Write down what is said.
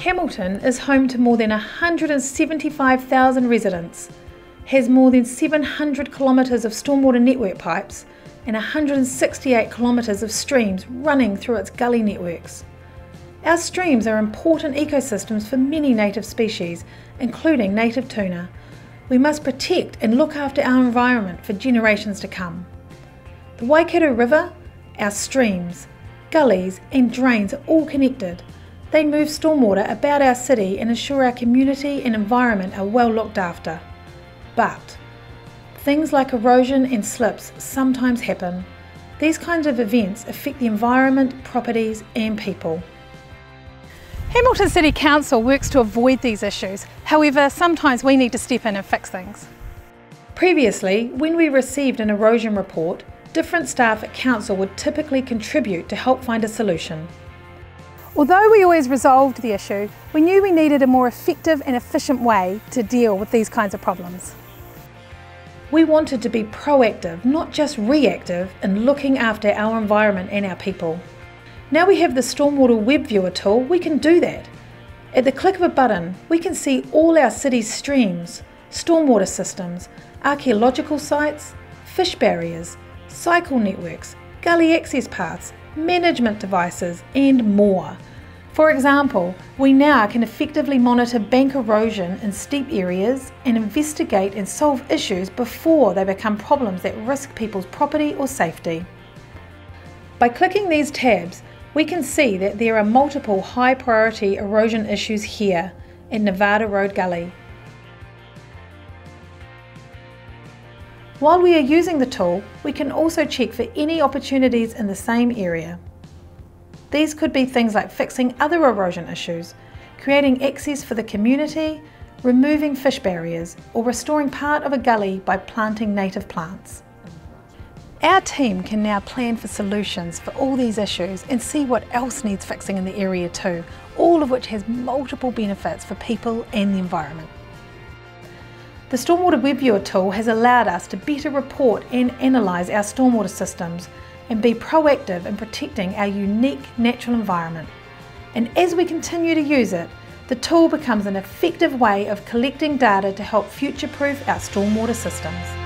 Hamilton is home to more than 175,000 residents, has more than 700 kilometres of stormwater network pipes and 168 kilometres of streams running through its gully networks. Our streams are important ecosystems for many native species, including native tuna. We must protect and look after our environment for generations to come. The Waikato River, our streams, gullies and drains are all connected. They move stormwater about our city and ensure our community and environment are well looked after. But things like erosion and slips sometimes happen. These kinds of events affect the environment, properties and people. Hamilton City Council works to avoid these issues, however sometimes we need to step in and fix things. Previously, when we received an erosion report, different staff at Council would typically contribute to help find a solution. Although we always resolved the issue, we knew we needed a more effective and efficient way to deal with these kinds of problems. We wanted to be proactive, not just reactive, in looking after our environment and our people. Now we have the Stormwater Web Viewer tool, we can do that. At the click of a button, we can see all our city's streams, stormwater systems, archaeological sites, fish barriers, cycle networks, gully access paths, management devices, and more. For example, we now can effectively monitor bank erosion in steep areas and investigate and solve issues before they become problems that risk people's property or safety. By clicking these tabs, we can see that there are multiple high priority erosion issues here in Nevada Road Gully. While we are using the tool, we can also check for any opportunities in the same area. These could be things like fixing other erosion issues, creating access for the community, removing fish barriers, or restoring part of a gully by planting native plants. Our team can now plan for solutions for all these issues and see what else needs fixing in the area too, all of which has multiple benefits for people and the environment. The Stormwater Web Viewer tool has allowed us to better report and analyse our stormwater systems and be proactive in protecting our unique natural environment. And as we continue to use it, the tool becomes an effective way of collecting data to help future-proof our stormwater systems.